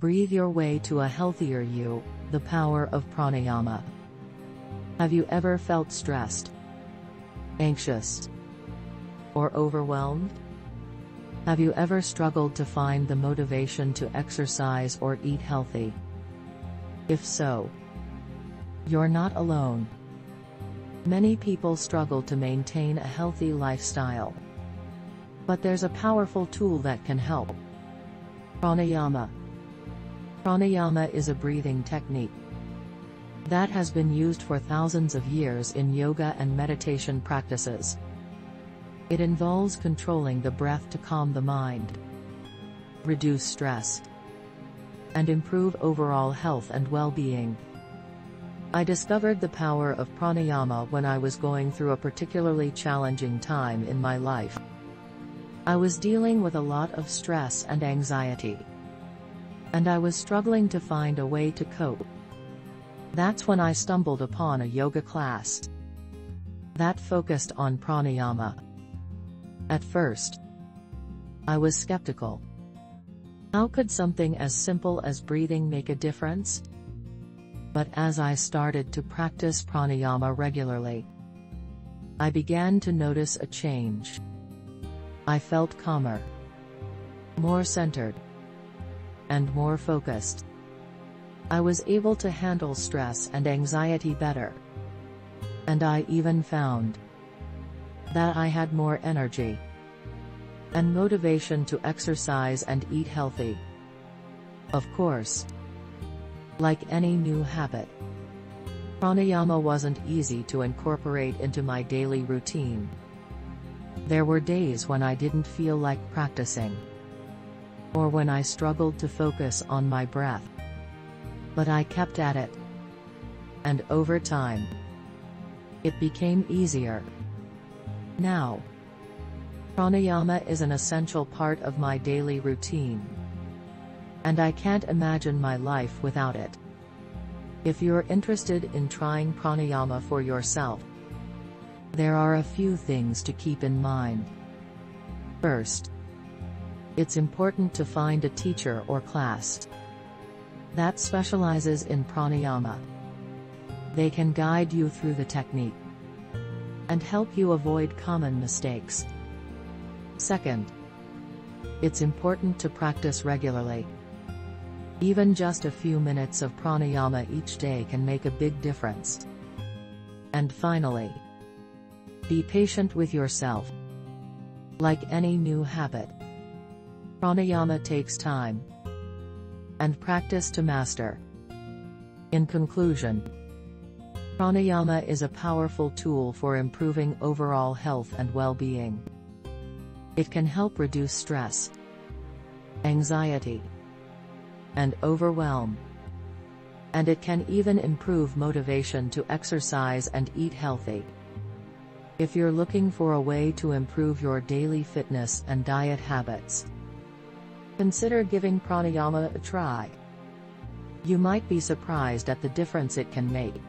Breathe your way to a healthier you, the power of pranayama. Have you ever felt stressed, anxious, or overwhelmed? Have you ever struggled to find the motivation to exercise or eat healthy? If so, you're not alone. Many people struggle to maintain a healthy lifestyle. But there's a powerful tool that can help. Pranayama. Pranayama is a breathing technique that has been used for thousands of years in yoga and meditation practices. It involves controlling the breath to calm the mind, reduce stress, and improve overall health and well-being. I discovered the power of pranayama when I was going through a particularly challenging time in my life. I was dealing with a lot of stress and anxiety. And I was struggling to find a way to cope. That's when I stumbled upon a yoga class that focused on pranayama. At first, I was skeptical. How could something as simple as breathing make a difference? but as I started to practice pranayama regularly, I began to notice a change. I felt calmer, more centered, and more focused. I was able to handle stress and anxiety better. And I even found that I had more energy and motivation to exercise and eat healthy. Of course, like any new habit. Pranayama wasn't easy to incorporate into my daily routine. There were days when I didn't feel like practicing. Or when I struggled to focus on my breath. But I kept at it. And over time, it became easier. Now, pranayama is an essential part of my daily routine and I can't imagine my life without it. If you're interested in trying pranayama for yourself, there are a few things to keep in mind. First, it's important to find a teacher or class that specializes in pranayama. They can guide you through the technique and help you avoid common mistakes. Second, it's important to practice regularly. Even just a few minutes of pranayama each day can make a big difference. And finally, be patient with yourself. Like any new habit, pranayama takes time and practice to master. In conclusion, pranayama is a powerful tool for improving overall health and well-being. It can help reduce stress, anxiety, and overwhelm. And it can even improve motivation to exercise and eat healthy. If you're looking for a way to improve your daily fitness and diet habits, consider giving pranayama a try. You might be surprised at the difference it can make.